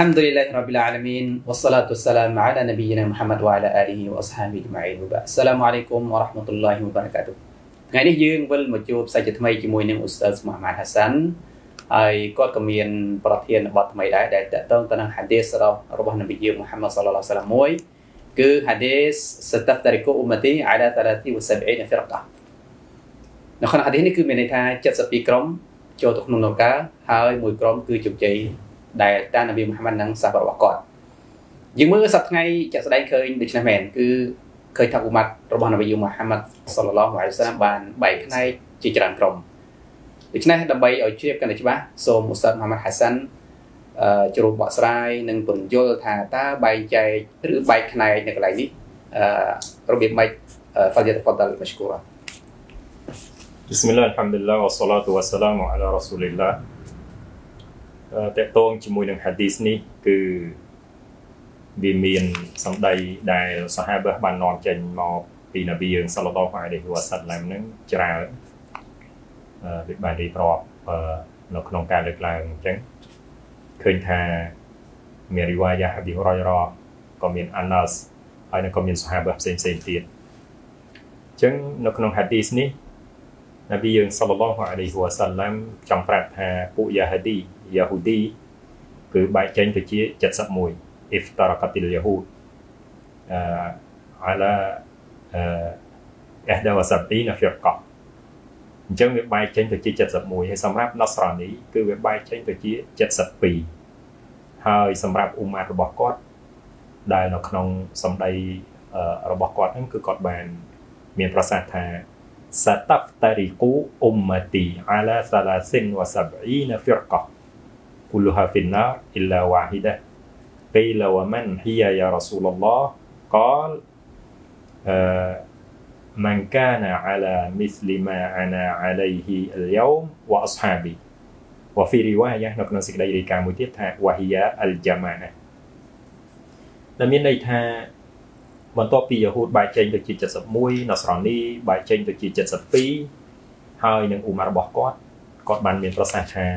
Alhamdulillah Rabbil Alamin Wassalatu wassalam ala nabiyina Muhammad wa ala alihi wa ashabihi ajma'in Assalamualaikum warahmatullahi wabarakatuh ថ្ងៃនេះយើងវិលមកជួបសាជាថ្មីជាមួយនឹងអ៊ូស្តាសមូហាម៉ាត់ហាសាន់ហើយគាត់ក៏មានប្រធានបទថ្មីដែរដែលតកតងទៅនឹង hadith របស់នប៊ីយើង Muhammad sallallahu alaihi wasallam មួយគឺ hadith sataftariku ummati ala 73 firqa នៅក្នុង hadith នេះគឺមានន័យថា72ក្រុមចូលទៅក្នុងនរកហើយមួយក្រុមគឺជោគជ័យ ដែលតានប៊ីមូហាម៉ាត់និងសាសរបស់គាត់យើងមើលសប្តាហ៍ថ្ងៃចាក់ស្ដែងឃើញដូច្នេះមែនគឺឃើញថាអ៊ុម៉ាត់របស់នប៊ីមូហាម៉ាត់សល្លឡោះអាឡៃសាឡាមបានបែកផ្នែកជាច្រើនក្រុមដូច្នេះដើម្បីឲ្យជ្រាបកាន់តែច្បាស់សូមអ៊ូស្តាតមូហាម៉ាត់ហាសាន់អឺជ្រុំបកស្រាយនិងពន្យល់ថាតើបែងចែកឬបែកផ្នែកនៅកន្លែងនេះអឺរបៀបម៉េច فليتفضل مشكورا بسم الله الحمد لله والصلاة والسلام على رسول الله តកតងជាមួយនឹង hadith នេះគឺវាមានសម្ដីដែលសាហាបះបាននាំចេញមកពីនប៊ីយើងសល្លឡោះអាឡៃហ៊ីវ៉ាសាឡាមនឹងច្រើនអឺវាបានរៀបរាប់នៅក្នុងការលើកឡើងអញ្ចឹងឃើញថាមានរីវ៉ាយ៉ាហាប៊ីហ៊ុរ៉ៃរ៉ាក៏មានអាណាសហើយនឹងក៏មានសាហាបះផ្សេងផ្សេងទៀតអញ្ចឹងនៅក្នុង hadith នេះនប៊ីយើងសល្លឡោះអាឡៃហ៊ីវ៉ាសាឡាមចង់ប្រាប់ថាពួកយ៉ាហាឌី យ៉ាហ៊ូឌីគឺបែកចេញទៅជា71 افترقت اليهود على 71 فرقة អញ្ចឹងវាបែកចេញទៅជា71ហើយសម្រាប់ណសរនីគឺវាបែកចេញទៅជា72ហើយសម្រាប់អ៊ុម៉ាតរបស់គាត់ដែលនៅក្នុងសម្ដីរបស់គាត់ហ្នឹងគឺគាត់បានមានប្រសាសន៍ថា ستفترق أمتي على 73 فرقة كلها في النار إلا واحدة قيل ومن هي يا رسول الله قال آه من كان على مثل ما أنا عليه اليوم وأصحابي وفي رواية نحن نسيك لي كامتيتها وهي الجماعة ដែលមានន័យថាបន្ទាប់ពីយហូតបែកចេញទៅជា71នសរនីបែកចេញទៅជា72ហើយនឹងអ៊ូម៉ារបស់គាត់គាត់បានមានប្រសាសន៍ថា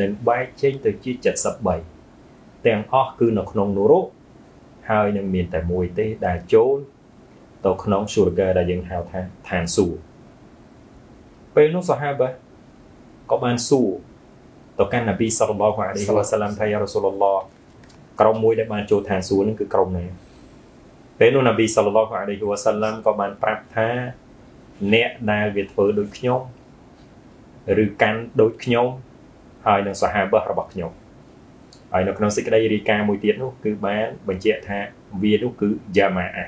នឹងបែកចេញទៅជា73ទាំងអស់គឺនៅក្នុងនរកហើយនឹងមានតែមួយទេដែលចូលទៅក្នុង surga ដែលយើងហៅថាឋានសួគ៌ពេលនោះសាហាបាក៏បានសួរទៅកាន់នប៊ីសល្លឡោះអាឡៃហ៊ីវ៉ាសាឡាមថាយ៉ារ៉ាស៊ូលឡោះក្រុមមួយដែលបានចូលឋានសួគ៌នឹងគឺក្រុមណាពេលនោះនប៊ីសល្លឡោះអាឡៃហ៊ីវ៉ាសាឡាមក៏បានប្រាប់ថាអ្នកដែលវាធ្វើដូចខ្ញុំឬកាន់ដូចខ្ញុំ ហើយនឹងសាហាបះរបស់ខ្ញុំហើយនៅក្នុងសេចក្តីរាយការណ៍មួយទៀតនោះគឺបានបញ្ជាក់ថាវានោះគឺយ៉ាម៉ាអា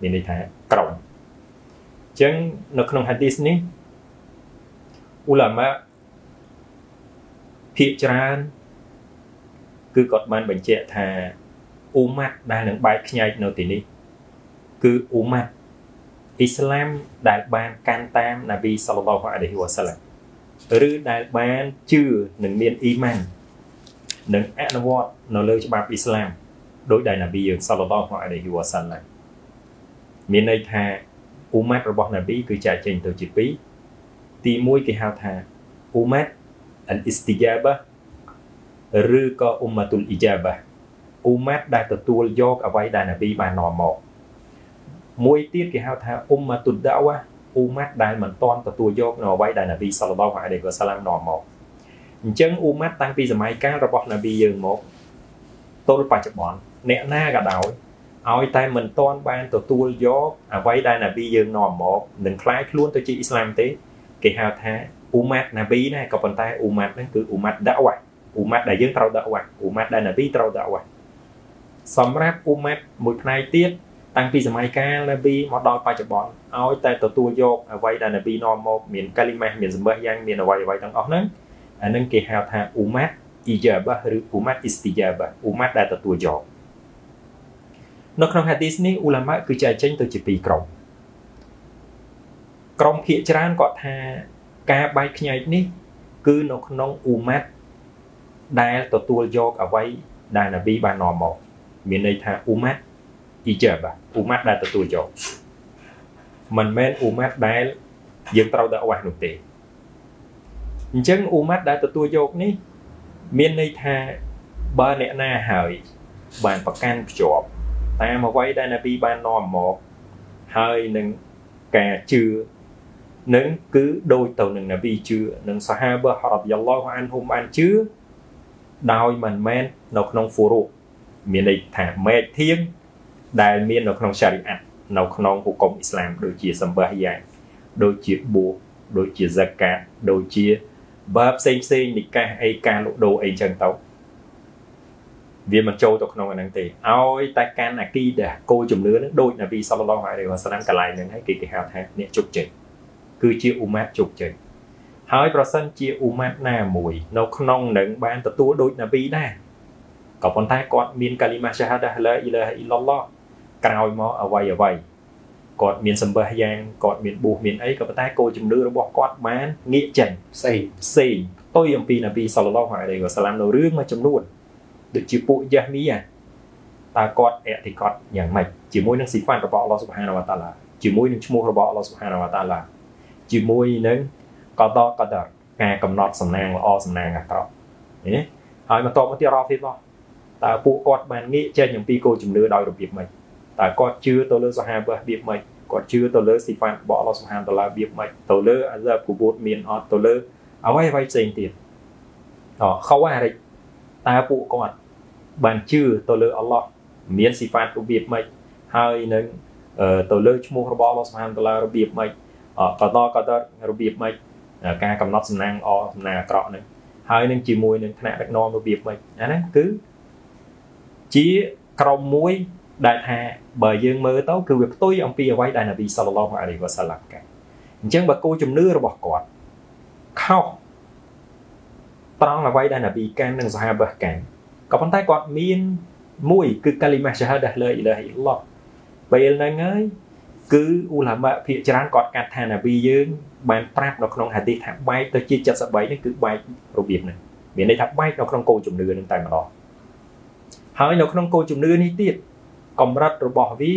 មានន័យថាក្រុមអញ្ចឹងនៅក្នុងហាឌីសនេះអ៊ូឡាម៉ាភាគច្រើនគឺគាត់បានបញ្ជាក់ថាអ៊ូម៉ាត់ដែលនឹងបែកខ្ញែកនៅទីនេះគឺអ៊ូម៉ាត់អ៊ីស្លាមដែលបានកាន់តាមនប៊ីសល្លឡោះអាឡៃហ៊ីវ៉ាសាឡាម ឬដែលបានជឿនិងមានអ៊ីម៉ាននិងអនុវត្តនៅលើច្បាប់អ៊ីស្លាមដោយដែលនប៊ីយើងសល្លឡោះអាឡៃហ៊ីវ៉ាសាឡាមមានន័យថាអ៊ូម៉ាត់របស់នប៊ីគឺចែកចេញទៅជាពីរទី1គេហៅថាអ៊ូម៉ាត់អលអ៊ីស្ទីយ៉ាបាឬក៏អ៊ុម៉ាតុលអ៊ីយ៉ាបាអ៊ូម៉ាត់ដែលទទួលយកអ្វីដែលនប៊ីបាននាំមកមួយទៀតគេហៅថាអ៊ុម៉ាតុលដាវ៉ា អ៊ូម៉ាត់ដែលមិនទាន់ទទួលយកនៅអ្វីដែលនប៊ីសល្លឡោះអាឡៃហ៊ីវ៉ាសាឡាមនាំមកអញ្ចឹងអ៊ូម៉ាត់តាំងពីសម័យកាលរបស់នប៊ីយើងមកទល់បច្ចុប្បន្នអ្នកណាក៏ដោយឲ្យតែមិនទាន់បានទទួលយកអ្វីដែលនប៊ីយើងនាំមកនឹងคล้ายខ្លួនទៅជាអ៊ីស្លាមទេគេហៅថាអ៊ូម៉ាត់នប៊ីដែរក៏ប៉ុន្តែអ៊ូម៉ាត់ហ្នឹងគឺអ៊ូម៉ាត់ដាវ៉ាអ៊ូម៉ាត់ដែលយើងត្រូវដាវ៉ាអ៊ូម៉ាត់ដែលនប៊ីត្រូវដាវ៉ាសម្រាប់អ៊ូម៉ាត់មួយផ្នែកទៀត តាំងពីសម័យកាលនប៊ីមកដល់បច្ចុប្បន្នឲ្យតែទទួលយកអ្វីដែលនប៊ីនាំមកមានកាលីម៉ាស់មានសម្បះយ៉ាងមានអ្វីអ្វីទាំងអស់ហ្នឹងអានឹងគេហៅថាអ៊ូម៉ាត់អ៊ីយ៉ាបាឬអ៊ូម៉ាត់អ៊ីស្ទីយ៉ាបាអ៊ូម៉ាត់ដែលទទួលយកនៅក្នុងហាឌីសនេះអ៊ូឡាម៉ាគឺចែកចេញទៅជាពីរក្រុមក្រុមភាគច្រើនគាត់ថាការបែកខ្ញែកនេះ គឺនៅក្នុងអ៊ូម៉ាត់ដែលទទួលយកអ្វីដែលនប៊ីបាននាំមកមានន័យថាអ៊ូម៉ាត់ អ៊ីយ៉ាបាអ៊ូម៉ាត់ដែលទទួលយកមិនមែនអ៊ូម៉ាត់ដែលយើងត្រូវដាក់អវាស់នោះទេអញ្ចឹងអ៊ូម៉ាត់ដែលទទួលយកនេះ មានន័យថាបើអ្នកណាហើយបានប្រកាន់ភ្ជាប់តាមអ្វីដែលនប៊ីបាននាំមកហើយនឹងការជឿនឹងគឺដូចទៅនឹងនប៊ីជឿនឹងសាហាបរ៉ាឌីយ៉ាឡោះអានហ៊ុំបានជឿដោយមិនមែននៅក្នុងហ្វូរុមានន័យថាមេធៀង ដែលមាននៅក្នុងសារីអាត់នៅក្នុងហុគមអ៊ីស្លាមដូចជាសម្បាយ៉ាងដូចជាបួសដូចជាហ្សាកាតដូចជាបើផ្សេងផ្សេងនិកាសអីការលក់ដូរអីចឹងទៅវាមិនចូលទៅក្នុងអាហ្នឹងទេឲ្យតែកាន់អាគីដែលគោលជំនឿនឹងដូចនប៊ីសល្លឡោះអាឡៃហ៊ីវ៉ាសឡាមកន្លែងហ្នឹងហើយគេគេហៅថាអ្នកជោគជ័យគឺជាអ៊ូម៉ាត់ជោគជ័យហើយប្រសិនជាអ៊ូម៉ាត់ណាមួយ នៅក្នុងនឹងបានទទួលដូចនប៊ីដែរក៏ប៉ុន្តែគាត់មានកាលីម៉ាសាហាដាឡាអ៊ីឡាហអ៊ីឡឡោះ ក្រោយមកអ្វីអ្វីគាត់មានសម្បះយ៉ាងគាត់មានបួសមានអីក៏ប៉ុន្តែគោលជំនឿរបស់គាត់បានងាកចេញផ្សេងផ្សេងទុយអំពីនប៊ីសល្លឡោះអាឡៃហ៊ីវ៉ាសឡាមនៅរឿងមួយចំនួនដូចជាពួកយ៉ាមីតើគាត់អតិកតយ៉ាងម៉េចជាមួយនឹងស៊ីហ្វានរបស់អល់ឡោះស៊ុបហានវតាឡាជាមួយនឹងឈ្មោះរបស់អល់ឡោះស៊ុបហានវតាឡាជាមួយនឹងកដកដការកំណត់សំណាងល្អសំណាងអាក្រក់នេះហើយបន្តមកទៀតរ៉ាហ្វីឡោះតើពួកគាត់បានងាកចេញអំពីគោលជំនឿដោយរបៀបម៉េច តើគាត់ជឿទៅលើសាហាបះរបៀបម៉េចគាត់ជឿទៅលើស៊ីហ្វានរបស់អល់ឡោះស៊ុបហានតាឡារបៀបម៉េចទៅលើអាហ្សាបគូបូតមានអត់ទៅលើអ្វីអ្វីផ្សេងទៀតអខោអារិតតើពួកគាត់បានជឿទៅលើអល់ឡោះមានស៊ីហ្វាតរបៀបម៉េចហើយនឹងទៅលើឈ្មោះរបស់អល់ឡោះសុហានតាឡារបៀបម៉េចកតកតរបៀបម៉េចការកំណត់សំណាងអសំណាងអាក្រក់នឹងហើយនឹងជាមួយនឹងថ្នាក់ដឹកនាំរបៀបម៉េចអាហ្នឹងគឺជាក្រុមមួយ ដែលថាបើយើងមើលទៅគឺវាផ្ទុយអំពីអ្វីដែលនប៊ីសល្លឡោះអាឡៃវ៉ាសាឡាំកែអញ្ចឹងបើគោលជំនឿរបស់គាត់ខុសត្រង់អ្វីដែលនប៊ីកាន់និងសាហាបះកាន់ក៏ប៉ុន្តែគាត់មានមួយគឺកាលីម៉ាសាហាដាឡាអ៊ីឡាហ៊ីឡោះពេលហ្នឹងហើយគឺអ៊ូឡាម៉ាភាគច្រើនគាត់កាត់ថាណាប៊ីយើងបានប្រាប់នៅក្នុងហាឌីសថាបែកទៅជា73នេះគឺបែករបៀបហ្នឹងមានន័យថាបែកនៅក្នុងគោលជំនឿហ្នឹងតែម្ដងហើយនៅក្នុងគោលជំនឿនេះទៀត កម្រិតរបស់វា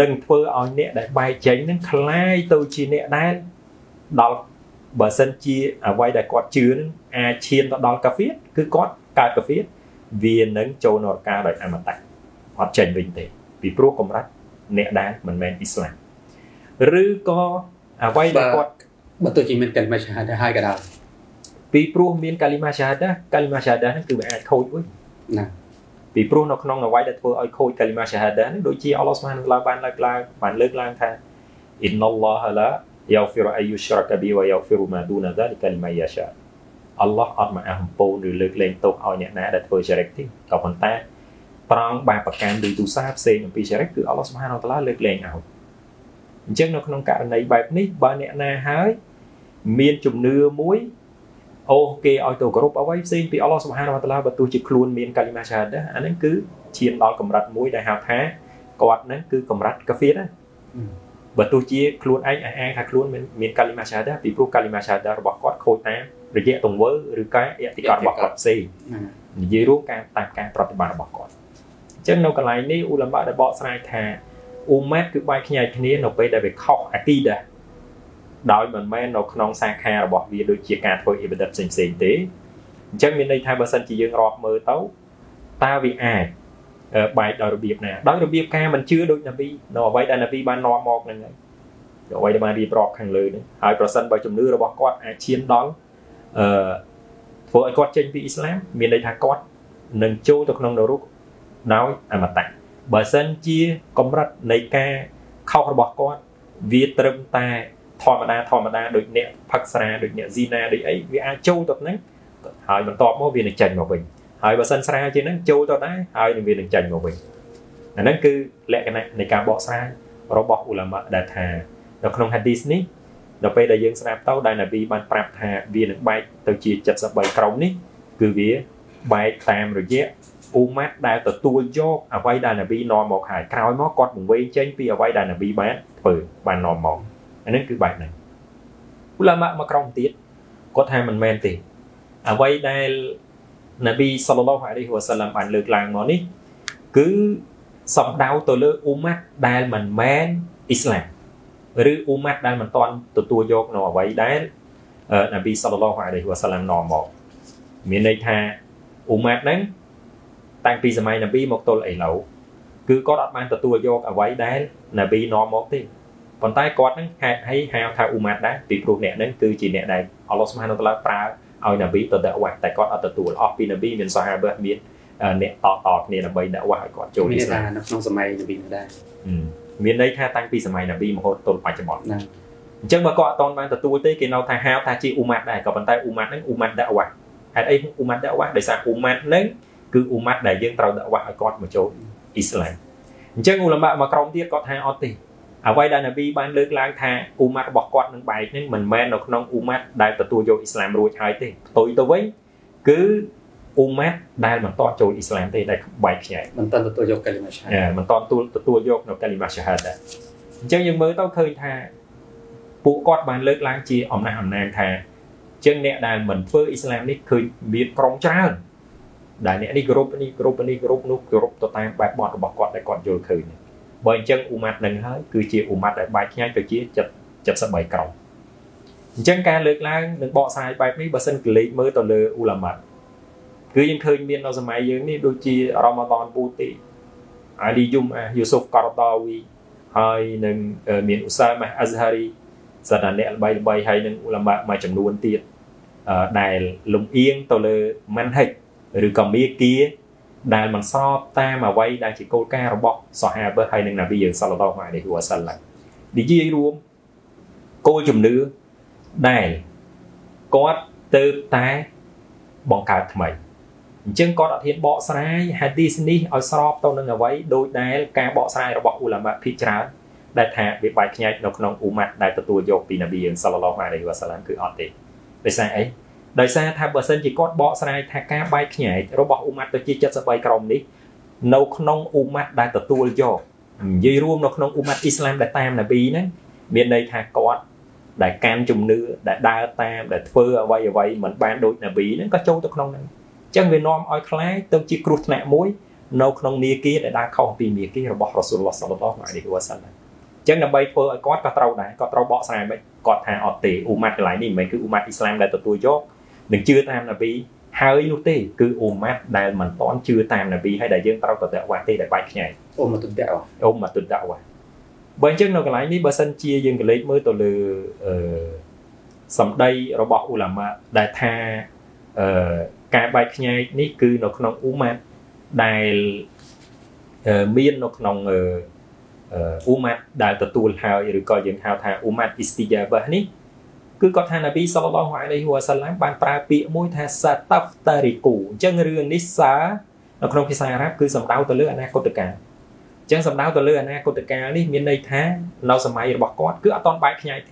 នឹងធ្វើឲ្យអ្នកដែលបែកចេញនឹងคล้ายទៅជាអ្នកដែលដល់បើសិនជាអ្វីដែលគាត់ជឿនឹងអាចឈានទៅដល់កាហ្វៀគឺគាត់កើតកាហ្វៀវានឹងចូលនរកាដោយអមតៈអត់ចេញវិញទេពីព្រោះកម្រិតអ្នកដែលមិនមែនអ៊ីស្លាមឬក៏អ្វីដែលគាត់បើទោះជាមានកាលីម៉ាសាហាដាហើយក៏ដោយពីព្រោះមានកាលីម៉ាសាហាដាកាលីម៉ាសាហាដាហ្នឹងគឺវាអាចខូចវិញណា ពីព្រោះនៅក្នុងអ្វីដែលធ្វើឲ្យខូចកាលីម៉ាសាហាដាហ្នឹងដូចជាអល់ឡោះស្មានឡើងបានលើកឡើងបានលើកឡើងថា Inna Allah la yaghfiru an yushraka bihi wa yaghfiru ma duna dhalika liman yasha អល់ឡោះអត់មកអះអំពូនឬលើកលែងទោសឲ្យអ្នកណាដែលធ្វើចារិកទេក៏ប៉ុន្តែត្រង់បាបប្រកាន់ឬទូសាផ្សេងអំពីចារិកគឺអល់ឡោះសុបហានតាឡាលើកលែងឲ្យអញ្ចឹងនៅក្នុងករណីបែបនេះបើអ្នកណាហើយមានជំនឿមួយ អូគេឲ្យទៅគោរពអ្វីផ្សេងពីអល់ឡោះសុបហានតាឡាបើទោះជាខ្លួនមានកាលីម៉ាឆាដាអាហ្នឹងគឺឈានដល់កម្រិតមួយដែលហៅថាគាត់ហ្នឹងគឺកម្រិតកាហ្វៀតណាបើទោះជាខ្លួនឯងអះអាងថាខ្លួនមានមានកាលីម៉ាឆាដាពីព្រោះកាលីម៉ាឆាដារបស់គាត់ខូចតាមរយៈទង្វើឬការអតិកតរបស់គាត់ផ្សេងនិយាយរួមការតាមការប្រតិបត្តិរបស់គាត់អញ្ចឹងនៅកន្លែងនេះអ៊ូឡាម៉ាដែលបកស្រាយថាអ៊ូម៉ាត់គឺបែកខ្ញែកគ្នានៅពេលដែលវាខុសអាគីដា ដោយមិនមែននៅក្នុងសាខារបស់វាដូចជាការធ្វើអ៊ីបាដិតផ្សេងផ្សេងទេអញ្ចឹងមានន័យថាបើសិនជាយើងរាប់មើលទៅតើវាអាចបែកដោយរបៀបណាដោយរបៀបការមិនជឿដូចណាប៊ីនៅអ្វីដែលណាប៊ីបាននាំមកហ្នឹងហើយអ្វីដែលបានរៀបរាប់ខាងលើនេះហើយប្រសិនបើជំនឿរបស់គាត់អាចឈានដល់អឺធ្វើឲ្យគាត់ចេញពីអ៊ីស្លាមមានន័យថាគាត់នឹងចូលទៅក្នុងនរកដោយអមតៈបើសិនជាកម្រិតនៃការខុសរបស់គាត់វាត្រឹមតែ ធម្មតាធម្មតាដូចអ្នកផឹកស្រាដូចអ្នកស៊ីណាដូចអីវាអាចចូលទៅហ្នឹងហើយបន្ទាប់មកវានឹងចេញមកវិញហើយបើសិនស្រាជាងហ្នឹងចូលទៅដែរហើយនឹងវានឹងចេញមកវិញអាហ្នឹងគឺលក្ខណៈនៃការបកស្រាយរបស់អ៊ូឡាម៉ាដែលថានៅក្នុង hadith នេះដល់ពេលដែលយើងស្ដាប់ទៅដែលនប៊ីបានប្រាប់ថាវានឹងបែកទៅជា73ក្រុមនេះគឺវាបែកតាមរយៈអ៊ូម៉ាត់ដែលទទួលយកអ្វីដែលនប៊ីនាំមកហើយក្រោយមកគាត់បង្វេងចេញពីអ្វីដែលនប៊ីបានធ្វើបាននាំមក អានេះគឺបែបហ្នឹងអ៊ូឡាម៉ាមកក្រុមទៀតគាត់ថាមិនមែនទេអ្វីដែលនប៊ីសល្លឡោះអាឡៃហ៊ីវ៉ាសាឡាំបានលើកឡើងមកនេះគឺសំដៅទៅលើអ៊ូម៉ាត់ដែលមិនមែនអ៊ីស្លាមឬអ៊ូម៉ាត់ដែលមិនទាន់ទទួលយកនៅអ្វីដែលនប៊ីសល្លឡោះអាឡៃហ៊ីវ៉ាសាឡាំនាំមកមានន័យថាអ៊ូម៉ាត់ហ្នឹងតាំងពីសម័យនប៊ីមកទល់ឥឡូវគឺគាត់អត់បានទទួលយកអ្វីដែលនប៊ីនាំមកទេ ប៉ុន្តែគាត់នឹងហេតុឲ្យហៅថាអ៊ូម៉ាត់ដែរពីព្រោះអ្នកនឹងគឺជាអ្នកដែលអល់ឡោះស្មានតាឡាប្រើឲ្យនប៊ីទៅដាក់វ៉ាតែគាត់អត់ទទួលអស់ពីនប៊ីមានសាហាបមានអ្នកតតគ្នាដើម្បីដាក់វ៉ាឲ្យគាត់ចូលអ៊ីស្លាមនៅក្នុងសម័យនប៊ីដែរមានន័យថាតាំងពីសម័យនប៊ីរហូតដល់បច្ចុប្បន្នណាអញ្ចឹងបើគាត់អត់តបានទទួលទេគេនៅថាហៅថាជាអ៊ូម៉ាត់ដែរក៏ប៉ុន្តែអ៊ូម៉ាត់ហ្នឹងអ៊ូម៉ាត់ដាក់វ៉ាហេតុអីអ៊ូម៉ាត់ដាក់វ៉ាដោយសារអ៊ូម៉ាត់ហ្នឹងគឺអ៊ូម៉ាត់ដែលយើងត្រូវដាក់វ៉ាឲ្យគាត់មកចូលអ៊ីស្លាមអញ្ចឹងអ៊ូឡាម៉ាមួយក្រុមទៀតគាត់ថាអត់ទេ អ្វីដែលនប៊ីបានលើកឡើងថាអ៊ូម៉ាត់របស់គាត់នឹងបែកហ្នឹងមិនមែននៅក្នុងអ៊ូម៉ាត់ដែលទទួលយកអ៊ីស្លាមរួចហើយទេផ្ទុយទៅវិញគឺអ៊ូម៉ាត់ដែលមិនតន់ចូលអ៊ីស្លាមទេដែលបែកខ្ញែកមិនតន់ទទួលយកកាលីម៉ាឆាហាមិនតន់ទទួលយកនៅកាលីម៉ាឆាហាដែរអញ្ចឹងយើងមើលទៅឃើញថាពួកគាត់បានលើកឡើងជាអំណះអំណាងថាជាងអ្នកដែលមិនធ្វើអ៊ីស្លាមនេះឃើញមានក្រុមច្រើនដែលអ្នកនេះគ្រប់នេះគ្រប់នេះគ្រប់នោះគ្រប់ទៅតាមបែបបទរបស់គាត់ដែលគាត់យល់ឃើញ បើអញ្ចឹងអ៊ូម៉ាត់នឹងហើយគឺជាអ៊ូម៉ាត់ដែលបែកខ្ញែកទៅជា73ក្រុមអញ្ចឹងការលើកឡើងនិងបកស្រាយបែបនេះបើសិនកលេចមើលទៅលើអ៊ូឡាម៉ាត់គឺយើងឃើញមាននៅសម័យយើងនេះដូចជារ៉ម៉ាដនពូទីអាលីយុំអាយូស៊ុហ្វការតាវីហើយនឹងមានអ៊ូសាម៉ាអាហ្សារីសិតតែអ្នកល្បីល្បីហើយនឹងឧឡាម៉ាមួយចំនួនទៀតដែលលំអៀងទៅលើមិនហិចឬក៏មេគា ដែលមិនស្របតាមអ្វីដែលជាគោលការណ៍របស់សាហាបហើយនឹងនប៊ីយើងសល្លឡោះអាឡៃហ៊ីវ៉ាសាឡាំនិយាយរួមគោលជំនឿដែលគាត់ទៅតែបង្កើតថ្មីអញ្ចឹងគាត់អត់ហ៊ានបកស្រាយហាឌីសនេះឲ្យស្របទៅនឹងអ្វីដោយដែលការបកស្រាយរបស់អ៊ូឡាម៉ាភិច្រើនដែលថាវាបែកខ្ញែកនៅក្នុងអ៊ូម៉ាត់ដែលទទួលយកពីនប៊ីយើងសល្លឡោះអាឡៃហ៊ីវ៉ាសាឡាំគឺអត់ទេដោយសារអី ដោយសារថាបើសិនជាគាត់បកស្រាយថាការបែកខ្ញែករបស់អ៊ូម៉ាត់ទៅជា73ក្រុមនេះនៅក្នុងអ៊ូម៉ាត់ដែលទទួលយកនិយាយរួមនៅក្នុងអ៊ូម៉ាត់អ៊ីស្លាមដែលតាមនប៊ីហ្នឹងមានន័យថាគាត់ដែលកាន់ជំនឿដែលដើរតាមដែលធ្វើអ្វីអ្វីមិនបានដូចនប៊ីហ្នឹងក៏ចូលទៅក្នុងហ្នឹងអញ្ចឹងវានាំឲ្យខ្លាយទៅជាគ្រោះថ្នាក់មួយនៅក្នុងនីគាដែលដើរខុសពីនីគារបស់រ៉ាស៊ូលឡោះសល្លឡោះអាឡៃហ៊ីវ៉ាសាឡាំអញ្ចឹងដើម្បីធ្វើឲ្យគាត់ក៏ត្រូវដែរគាត់ត្រូវបកស្រាយមិនគាត់ថាអត់ទេអ៊ូម៉ាត់កន្លែងនេះមិនមែនគឺអ៊ូម៉ាត់អ៊ីស្លាមដែលទទួលយក នឹងជឿតាមនប៊ីហើយនោះទេគឺអ៊ូម៉ាត់ដែលមិនតន់ជឿតាមនប៊ីហើយដែលយើងត្រូវទៅតាក់វ៉ាទេដែលបាច់ខ្ញែកអ៊ូម៉ាត់តាក់វ៉ាអ៊ូម៉ាត់តាក់វ៉ាបើអញ្ចឹងនៅកន្លែងនេះបើសិនជាយើងកលេចមើលទៅលើអឺសម្ដីរបស់អ៊ូឡាម៉ាដែលថាអឺការបែកខ្ញែកនេះគឺនៅក្នុងអ៊ូម៉ាត់ដែលមាននៅក្នុងអឺអ៊ូម៉ាត់ដែលទទួលហើយឬក៏យើងហៅថាអ៊ូម៉ាត់អ៊ីស្ទីយ៉ាបានេះ គឺគាត់ថានប៊ីសល្លឡោះអាឡៃហ៊ីវ៉ាសាឡាំបានប្រើពាក្យមួយថាសាតាហ្វតារីគូអញ្ចឹងរឿងនេះសានៅក្នុងភាសាអារ៉ាប់គឺសំដៅទៅលើអនាគតកាលអញ្ចឹងសំដៅទៅលើអនាគតកាលនេះមានន័យថានៅសម័យរបស់គាត់គឺអត់តន់បែកខ្ញែកទេ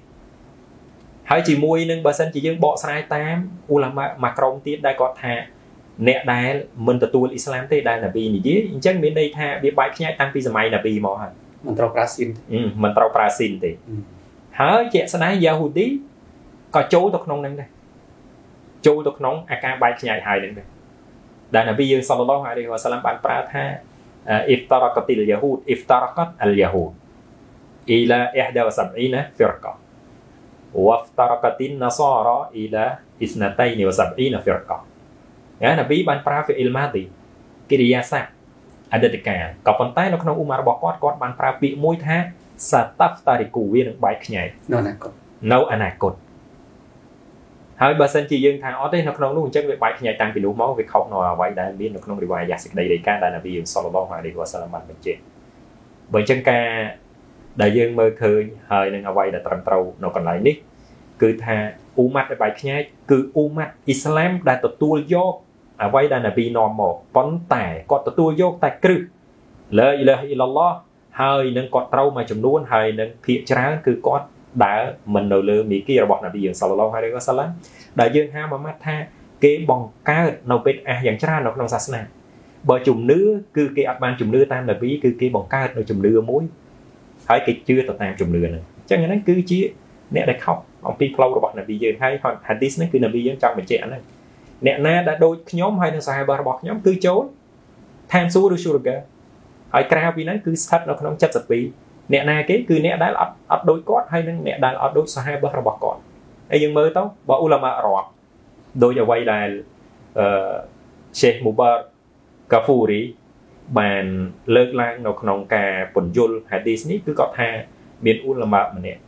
ហើយជាមួយនឹងបើសិនជាយើងបកស្រាយតាមអ៊ូឡាម៉ាមួយក្រុមទៀតដែលគាត់ថាអ្នកដែលមិនទទួលអ៊ីស្លាមទេដែលនប៊ីនិយាយអញ្ចឹងមានន័យថាវាបែកខ្ញែកតាំងពីសម័យនប៊ីមកហើយមិនត្រូវប្រើស៊ីនមិនត្រូវប្រើស៊ីនទេហើយជាក់ស្ដែងយ៉ាហ៊ូឌី ក៏ចូលទៅក្នុងនឹងដែរចូលទៅក្នុងអាការបែកខ្ញែកហើយនឹងដែរដែលនប៊ីយើងសល្លឡោះអាឡៃហ៊ីវ៉ាសាឡាំបានប្រើថា افترقت اليهود افترقت اليهود الى 71 فرقه وافترقت النصارى الى 72 فرقه ណានប៊ីបានប្រើ fi'il madi កិរិយាសព្ទអតីតកាលក៏ប៉ុន្តែនៅក្នុងអ៊ូម៉ារបស់គាត់គាត់បានប្រើពាក្យមួយថា satafariku វានឹងបែកខ្ញែកនៅអនាគតនៅអនាគត ហើយបើសិនជាយើងថាអត់ទេនៅក្នុងនោះអញ្ចឹងវាបែកខ្ញែកតាំងពីនោះមកវាខុសនៅអ្វីដែលមាននៅក្នុងរិវាយាសេចក្តីរាយការណ៍ដែលនប៊ីសល្លឡោះអាឡៃហ៊ីវ៉ាសាឡាមបានបញ្ជាក់បើអញ្ចឹងការដែលយើងមើលឃើញហើយនឹងអ្វីដែលត្រឹមត្រូវនៅកន្លែងនេះគឺថាអ៊ូម៉ាត់ដែលបែកខ្ញែកគឺអ៊ូម៉ាត់អ៊ីស្លាមដែលទទួលយកអ្វីដែលនប៊ីនាំមកប៉ុន្តែគាត់ទទួលយកតែគ្រឹះឡាអ៊ីឡាហអ៊ីឡឡោះហើយនឹងគាត់ត្រូវមួយចំនួនហើយនឹងភាកច្រើនគឺគាត់ ដើរមិននៅលើមីគីរបស់នប៊ីយើងសល្លឡោះអាឡៃវ៉ាសាឡាំដែលយើងហាមអាម៉ាត់ថាគេបង្កើតនៅពេទ្យអះយ៉ាងច្រើននៅក្នុងសាសនាបើជំនឿគឺគេអត់បានជំនឿតាមនប៊ីគឺគេបង្កើតនៅជំនឿមួយហើយគេជឿទៅតាមជំនឿហ្នឹងអញ្ចឹងហ្នឹងគឺជាអ្នកដែលខុសអំពីផ្លូវរបស់នប៊ីយើងហើយហាឌីសហ្នឹងគឺនប៊ីយើងចង់បញ្ជាក់ហ្នឹងអ្នកណាដែលដូចខ្ញុំហើយនឹងសាហាបរបស់ខ្ញុំគឺចូលឋានសួគ៌ឬ Shurga ហើយក្រៅពីហ្នឹងគឺស្ថិតនៅក្នុង72 អ្នកណាគេគឺអ្នកដែលអត់អត់ដូចគាត់ហើយនឹងអ្នកដែលអត់ដូចសាហាបរបស់គាត់ហើយយើងមើលទៅបើអ៊ូឡាម៉ារាប់ដោយអ្វីដែលអឺ Sheikh Mubarak កាហ្វូរីបានលើកឡើងនៅក្នុងការពន្យល់ hadith នេះគឺគាត់ថាមានអ៊ុលម៉ាម្នាក់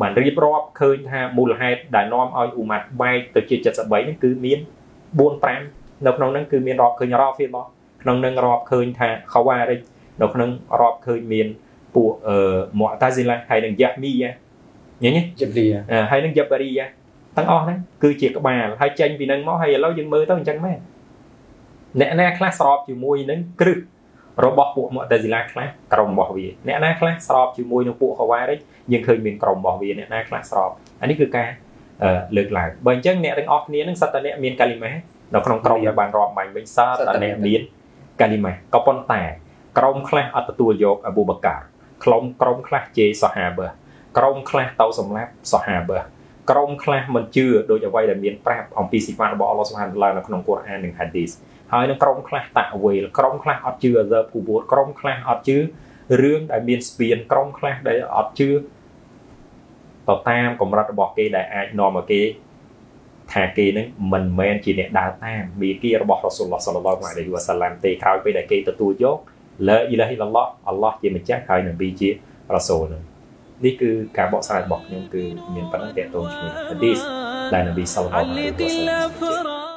បានរៀបរាប់ឃើញថាមូលហេតុដែលនាំឲ្យអ៊ូម៉ាត់បែកទៅជា73ហ្នឹងគឺមាន4 5នៅក្នុងហ្នឹងគឺមានរាប់ឃើញរ៉ាហ្វៀនមកក្នុងហ្នឹងរាប់ឃើញថាខាវ៉ារិចនៅក្នុងរាប់ឃើញមាន ពួកអឺមុអតាស៊ីឡាហើយនឹងយ៉ាមីយ៉ាញញជិបរីហើយនឹងយ៉ាបារីយ៉ាទាំងអស់ហ្នឹងគឺជាក្បាលហើយចេញពីនឹងមកហើយឥឡូវយើងមើលទៅអញ្ចឹងមែនអ្នកណាខ្លះស្របជាមួយនឹងគ្រឹះរបស់ពួកមុតេស៊ីឡាខ្លះក្រុមរបស់វាអ្នកណាខ្លះស្របជាមួយនឹងពួកខាវ៉ារិចយើងឃើញមានក្រុមរបស់វាអ្នកណាខ្លះស្របអានេះគឺការលើកឡើងបើអញ្ចឹងអ្នកទាំងអស់គ្នានឹងសត្វតែអ្នកមានកាលីម៉ានៅក្នុងក្រុមដែលបានរាប់បាញ់វិញសត្វតែអ្នកមានកាលីម៉ាក៏ប៉ុន្តែក្រុមខ្លះអត់ទទួលយកអប៊ូបកា ក្រុមក្រុមខ្លះជេរសាហាបក្រុមខ្លះទៅសម្លាប់សាហាបក្រុមខ្លះមិនជឿដោយអ្វីដែលមានប្រាប់អំពីសិហ្វាតរបស់អល់ឡោះស៊ុបហានតាឡានៅក្នុងកូរ៉ាននិងហាឌីសហើយនឹងក្រុមខ្លះតាក់វេលក្រុមខ្លះអត់ជឿអាហ្សាបគូបួតក្រុមខ្លះអត់ជឿរឿងដែលមានស្ពានក្រុមខ្លះដែលអត់ជឿទៅតាមកម្រិតរបស់គេដែលអាចនាំឲ្យគេថាគេនឹងមិនមែនជាអ្នកដើរតាមមីគីរបស់រ៉ាស៊ូលឡោះសល្លឡោះអាឡៃហ៊ីវ៉ាសាឡាំទេក្រោយពេលដែលគេទទួលយក ឡាអ៊ីឡាហ៊ីឡឡោះអល់ឡោះជាម្ចាស់ហើយនប៊ីជារ៉ាស៊ូលនឹងនេះគឺការបកស្រាយរបស់ខ្ញុំគឺមានប៉ុណ្ណឹងតេតងជាមួយហាឌីសដែលនប៊ីសល្លឡោះអាឡៃហ៊ីវ៉ាសាឡាំ